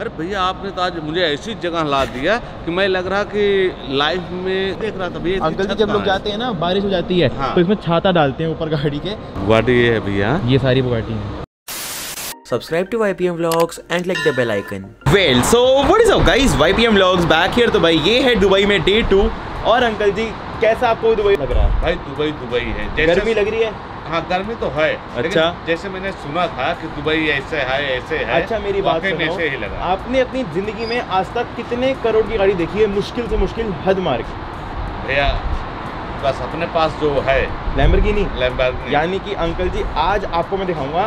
अरे भैया आपने तो आज मुझे ऐसी जगह ला दिया कि मैं लग रहा कि लाइफ में देख रहा था भैया अंकल जी जब लोग जाते हैं ना बारिश हो जाती है हाँ। तो इसमें छाता डालते हैं ऊपर गाड़ी के। गुवाहाटी ये है भैया। ये सारी बुगाटी है। Subscribe to YPM Vlogs and click the bell icon. Well so what is up guys YPM vlogs back here तो भाई ये है दुबई में डे टू और अंकल जी कैसा आपको दुबई लग रहा है? भाई दुबई दुबई है। गर्मी लग रही है। हाँ गर्मी तो है अच्छा। लेकिन जैसे मैंने सुना था कि दुबई ऐसे है ऐसे है अच्छा मेरी बात में ऐसे ही लगा। आपने अपनी ज़िंदगी में आज तक कितने करोड़ की गाड़ी देखी है? मुश्किल से मुश्किल हद मार के भैया बस अपने पास जो है लैम्बोर्गिनी लैम्बोर्गिनी यानी कि अंकल जी आज आपको मैं दिखाऊँगा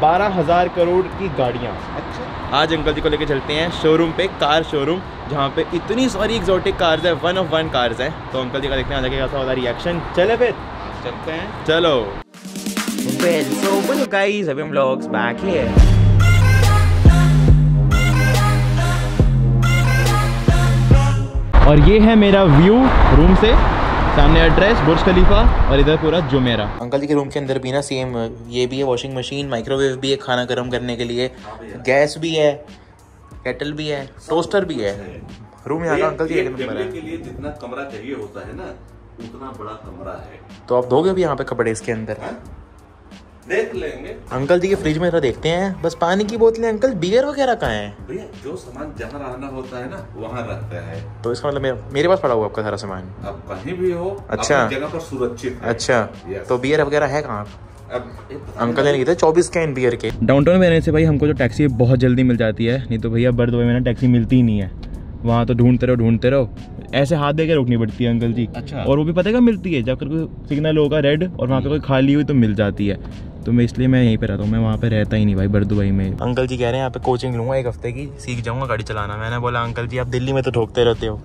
बारह हज़ार करोड़ की गाड़ियाँ। अच्छा। आज अंकल जी को लेके चलते हैं शोरूम पे कार शोरूम जहाँ पे इतनी सारी एग्जॉटिक कार्स है वन ऑफ़ वन कार्स है। तो अंकल जी का देखते हैं आज कैसा होता रिएक्शन चले फिर। चलते हैं। चलो। Well, so what up guys, YPM Vlogs back here. और ये है मेरा व्यू रूम से। सामने एड्रेस बुर्ज खलीफा और इधर पूरा जुमेरा अंकल जी के रूम के अंदर भी ना सेम ये भी है वॉशिंग मशीन माइक्रोवेव भी है खाना गर्म करने के लिए। गैस भी है केटल भी है टोस्टर भी है। रूम यहाँ का अंकल जी एक नंबर है। के लिए जितना कमरा चाहिए होता है ना उतना बड़ा कमरा है। तो आप धोगे भी यहाँ पे कपड़े इसके अंदर? देख लेंगे। अंकल जी के फ्रिज में जरा देखते हैं। बस पानी की बोतलें अंकल बियर वगैरह कहाँ है? भैया जो सामान जहाँ रहना होता है ना वहाँ रखता है। तो इसका मतलब मेरे, मेरे पास पड़ा हुआ आपका सारा सामान? अब कहीं भी हो अच्छा। जगह पर सुरक्षित है। अच्छा। तो बियर वगैरह है कहाँ? अंकल ने लिखे थे चौबीस कैन बियर के। डाउनटाउन में रहने से भाई हमको जो टैक्सी बहुत जल्दी मिल जाती है नहीं तो भैया बर्द में ना टैक्सी मिलती ही नहीं है। वहाँ तो ढूंढते रहो ढूंढते रहो। ऐसे हाथ दे के रोकनी पड़ती है अंकल जी। अच्छा। और वो भी पता है कब मिलती है? जब कोई सिग्नल होगा रेड और वहाँ पे कोई खाली हुई तो मिल जाती है। तो मैं इसलिए मैं यहीं पे रहता हूँ। मैं वहाँ पे रहता ही नहीं भाई बर्द दुबई में। अंकल जी कह रहे हैं यहाँ पे कोचिंग लूँगा एक हफ़्ते की सीख जाऊँगा गाड़ी चलाना। मैंने बोला अंकल जी आप दिल्ली में तो ठोकते रहते हो।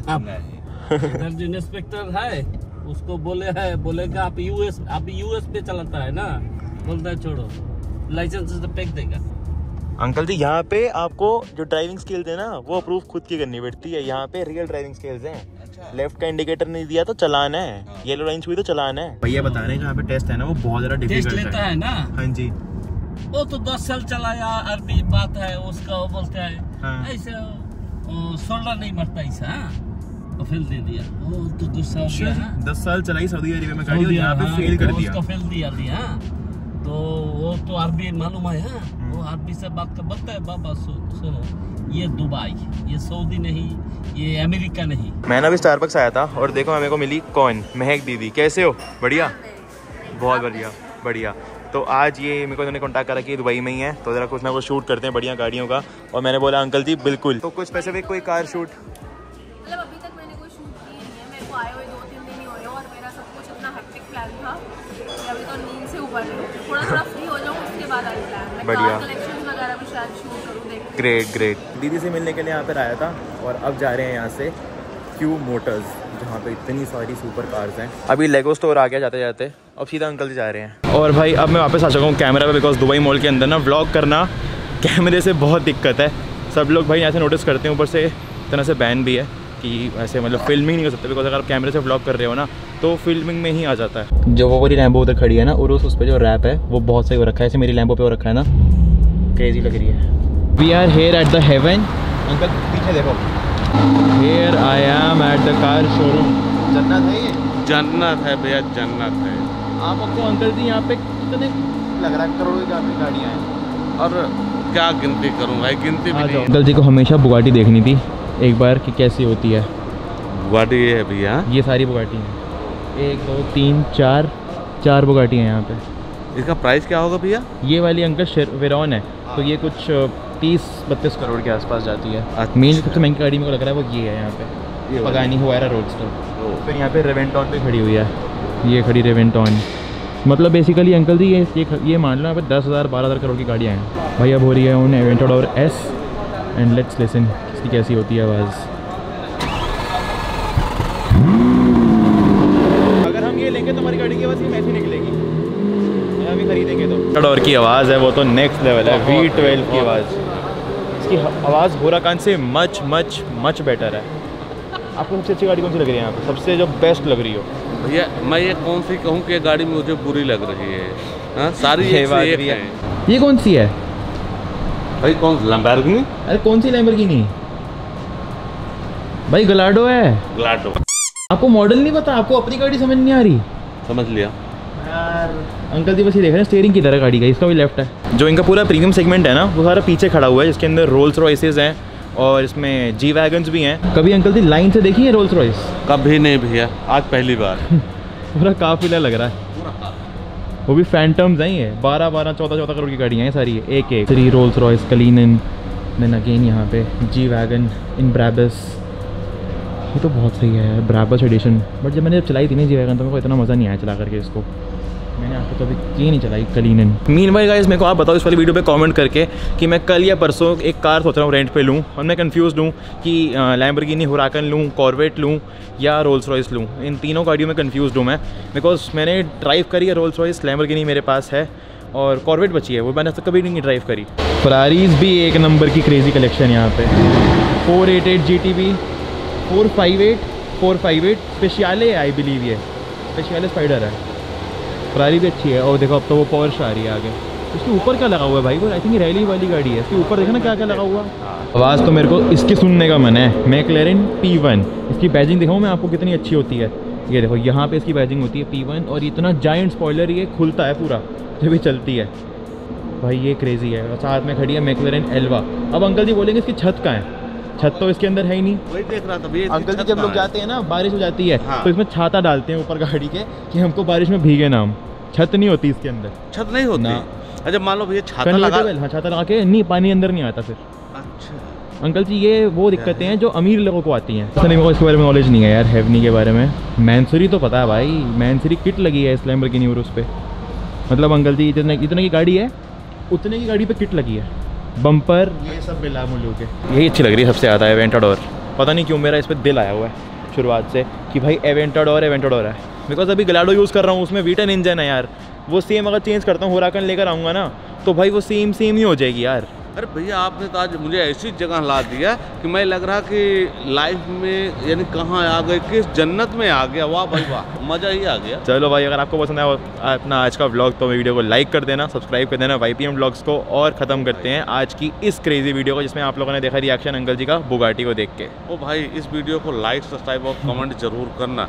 इंस्पेक्टर है उसको बोले है बोलेगा आप यूएस आप यूएस पे चलाता है ना? बोलता है छोड़ो लाइसेंस तो फेंक देगा। अंकल जी यहाँ पे आपको जो ड्राइविंग स्किल्स है ना वो अप्रूव खुद की करनी पड़ती है। यहाँ पे रियल ड्राइविंग स्किल्स हैं। लेफ़्ट का इंडिकेटर नहीं दिया तो चलान है। येलो लाइन छुई तो चलान है। भैया बता रहे हैं जहाँ पे टेस्ट है ना वो बहुत ज़्यादा डिफ़िकल्ट लेता है। है ना? हाँ जी। वो तो दस साल चलाया अरबी बात है उसका वो बोलता है हाँ। ऐसे सोलह नहीं मरता ऐसा हाँ? तो फेल दे दिया। वो तो गुस्सा हो गया हाँ? दस साल चलाई सऊदी अरेबिया में फेल दिया, हाँ, फेल कर दिया। उसको फेल दिया दिया हाँ। तो वो तो अरबी मालूम है? अरबी से बात कर बोलता है बाबा सु- सुनो ये दुबई ये सऊदी नहीं ये अमेरिका नहीं। मैंने अभी स्टारबक्स आया था और देखो मेरे को मिली कौन महक दीदी कैसे हो? बढ़िया? बहुत बढ़िया बढ़िया। तो आज ये मेरे को इन्होंने कॉन्टैक्ट करा कि दुबई में ही है तो ज़रा कुछ ना कुछ शूट करते हैं बढ़िया गाड़ियों का। और मैंने बोला अंकल जी बिल्कुल। तो कुछ स्पेसिफिक कोई कार शूट मतलब अभी तक मैंने कोई शूट की नहीं है। मेरे को आए हुए दो तीन दिन ही हुए और मेरा सब कुछ इतना हेक्टिक प्लान था कि अभी तो नींद से उबर रही थोड़ा थोड़ा बढ़िया। कार कलेक्शन वगैरह भी शायद शूट करूँ देख. ग्रेट ग्रेट दीदी से मिलने के लिए यहाँ पर आया था और अब जा रहे हैं यहाँ से क्यू मोटर्स जहाँ पे इतनी सारी सुपर कार्स हैं। अभी लेगो स्टोर आ गया जाते जाते अब सीधा अंकल जी जा रहे हैं। और भाई अब मैं वापस आ चुका हूँ कैमरा पे बिकॉज़ दुबई मॉल के अंदर ना व्लॉग करना कैमरे से बहुत दिक्कत है। सब लोग भाई यहाँ से नोटिस करते हैं ऊपर से तरह से बैन भी है। कि ऐसे मतलब फिल्मिंग नहीं कर सकते बिकॉज़ अगर आप कैमरे से व्लॉग कर रहे हो ना तो फिल्मिंग में ही आ जाता है। जो वो वाली लैम्बो उधर खड़ी है ना और उस उस पर जो रैप है वो बहुत सही हो रखा है। ऐसे मेरी लैम्बो पे हो रखा है ना। क्रेजी लग रही है। We are here at the heaven uncle पीछे देखो। Here I am at the car showroom जन्नत है ये। जन्नत है भैया जन्नत है। आपको अंकल जी यहाँ पे कितने लग रहा है करोड़ों की गाड़ियाँ हैं। और क्या गिनती करूँ भाई गिनती भी नहीं अंकल जी को हमेशा बुगाटी देखनी थी। एक बार कि कैसी होती है? गुवाहाटी ये है भैया ये सारी बुगाटी हैं। एक दो तीन चार चार बुगाटी हैं यहाँ पे। इसका प्राइस क्या होगा भैया? ये वाली अंकल वेरॉन है। तो ये कुछ तीस बत्तीस करोड़ के आसपास जाती है। अच्छा। मेन सबसे महँगी गाड़ी मेरे को लग रहा है वो ये है यहाँ पे। पगानी हुआरा रोड स्टोर फिर यहाँ पे रेवेंटॉन पे खड़ी हुई है। ये खड़ी रेवेंटॉन मतलब बेसिकली अंकल जी ये ये ये मान लो यहाँ पे दस हज़ार बारह हज़ार करोड़ की गाड़ियाँ हैं। भाई अब हो रही है उन्हें Aventador S and let's listen इसकी कैसी होती है आवाज़? अगर हम ये लेंगे तो हमारी गाड़ी की आवाज़ ऐसी निकलेगी। अभी खरीदेंगे तो। डोर की आवाज़ है वो तो नेक्स्ट लेवल है वी ट्वेल्व की आवाज़। इसकी आवाज़ होराकान से मच मच मच बेटर है। आपको सबसे अच्छी गाड़ी कौन सी लग रही है यहाँ पे? सबसे जो बेस्ट लग रही हो। भैया मैं ये कौन सी कहूँ कि गाड़ी मुझे बुरी लग रही है? हाँ सारी ये एक से एक है। ये कौन सी है? भाई कौन सी? लंबैरगनी अरे कौन सी लैम्बोर्गिनी भाई गलाडो है। ग्लाडो आपको मॉडल नहीं पता? आपको अपनी गाड़ी समझ नहीं आ रही। समझ लिया। यार अंकल जी बस ये देख रहे हैं स्टेयरिंग की तरह गाड़ी का? इसका भी लेफ़्ट है। जो इनका पूरा प्रीमियम सेगमेंट है ना वो सारा पीछे खड़ा हुआ है जिसके अंदर रोल्स रॉयसेस हैं और इसमें जी वैगन्स भी हैं। कभी अंकल जी लाइन से देखी है रोल्स रॉयस कभी नहीं भैया आज पहली बार। पूरा काफिला लग रहा है। वो भी फैंटम्स हैं ये। बारह बारह चौदह चौदह करोड़ की गाड़ियाँ हैं सारी। एक एक। Three Rolls Royce Cullinan then again यहाँ पे। जी वैगन इन ब्रैबस ये तो बहुत सही है ब्रैबस एडिशन बट जब मैंने जब चलाई थी ना जी वैगन तो मेरे को इतना मज़ा नहीं आया चला करके इसको। मैंने आपको तो अभी ये नहीं चलाई कलीनन मीन भाई गाइस मेरे को आप बताओ इस वाली वीडियो पे कमेंट करके कि मैं कल या परसों एक कार सोच रहा हूँ रेंट पे लूँ और मैं कंफ्यूज हूँ कि लैम्बरगिनी हुराकन लूँ कॉर्वेट लूँ या रोल्स रॉयस लूँ। इन तीनों गाड़ियों में कंफ्यूज हूँ मैं। बिकॉज़ मैंने ड्राइव करी है रोल्स रॉयस लैम्बरगिनी मेरे पास है और कॉर्वेट बची है वो मैंने तो कभी नहीं ड्राइव करी। फरारीज भी एक नंबर की क्रेजी कलेक्शन यहाँ पे। Four eight eight G T B four five eight, four five eight specially है आई बिलीव ये। स्पेशले स्पाइडर है। फरारी भी अच्छी है। और देखो, अब तो वो पॉर्श आ रही है आगे। इसके ऊपर क्या लगा हुआ है भाई? वो आई थिंक रैली वाली गाड़ी है। इसके ऊपर देखो ना क्या क्या लगा हुआ। आवाज़ तो मेरे को इसकी सुनने का मन है। मैं क्लेरिन पी वन इसकी बैजिंग दिखाऊँ मैं आपको कितनी अच्छी होती है। ये देखो, यहाँ पे इसकी बैजिंग होती है पी वन और इतना जाइंट स्पॉयलर ये खुलता है पूरा जब भी चलती है। भाई, ये क्रेजी है। और साथ में खड़ी है मैकलरेन एल्वा अब अंकल जी बोलेंगे इसकी छत कहाँ है? छत तो इसके अंदर है ही नहीं। वही देख रहा था भैया अंकल जी जब लोग जाते हैं ना बारिश हो जाती है हाँ। तो इसमें छाता डालते हैं ऊपर गाड़ी के कि हमको बारिश में भीगे ना हम। छत नहीं होती इसके अंदर। छत नहीं होती? ना। अच्छा मान लो भैया छाता लगा हाँ छाता लगा के नहीं पानी अंदर नहीं आता फिर। अच्छा। अंकल जी ये वो दिक्कतें हैं? जो अमीर लोगों को आती हैं। में इसके बारे में नॉलेज नहीं है यार हेवनी के बारे में। मैंसरी तो पता है भाई मैंसरी किट लगी है इस और उस पर मतलब अंकल जी इतने इतने की गाड़ी है उतने की गाड़ी पे किट लगी है। बम्पर ये सब मिला मुल्लू के। यही अच्छी लग रही है सबसे ज़्यादा एवेंटेड और पता नहीं क्यों मेरा इस पर दिल आया हुआ है शुरुआत से कि भाई एवेंटेड एवेंटाडोर एवेंटाडोर है। बिकॉज़ अभी गलाडो यूज़ कर रहा हूँ उसमें वीटन इंजन है यार। वो सेम अगर चेंज करता हूँ होराकन लेकर आऊँगा ना तो भाई वो सेम सेम ही हो जाएगी यार। अरे भैया आपने तो आज मुझे ऐसी जगह ला दिया कि मैं लग रहा कि लाइफ में यानी कहाँ आ गए किस जन्नत में आ गया। वाह भाई वाह मज़ा ही आ गया। चलो भाई अगर आपको पसंद आया अपना आज का ब्लॉग तो वीडियो को लाइक कर देना सब्सक्राइब कर देना वाई पी एम व्लॉग्स को और ख़त्म करते हैं आज की इस क्रेजी वीडियो को जिसमें आप लोगों ने देखा रिएक्शन अंकल जी का बुगाटी को देख के। ओ भाई इस वीडियो को लाइक सब्सक्राइब और कमेंट ज़रूर करना।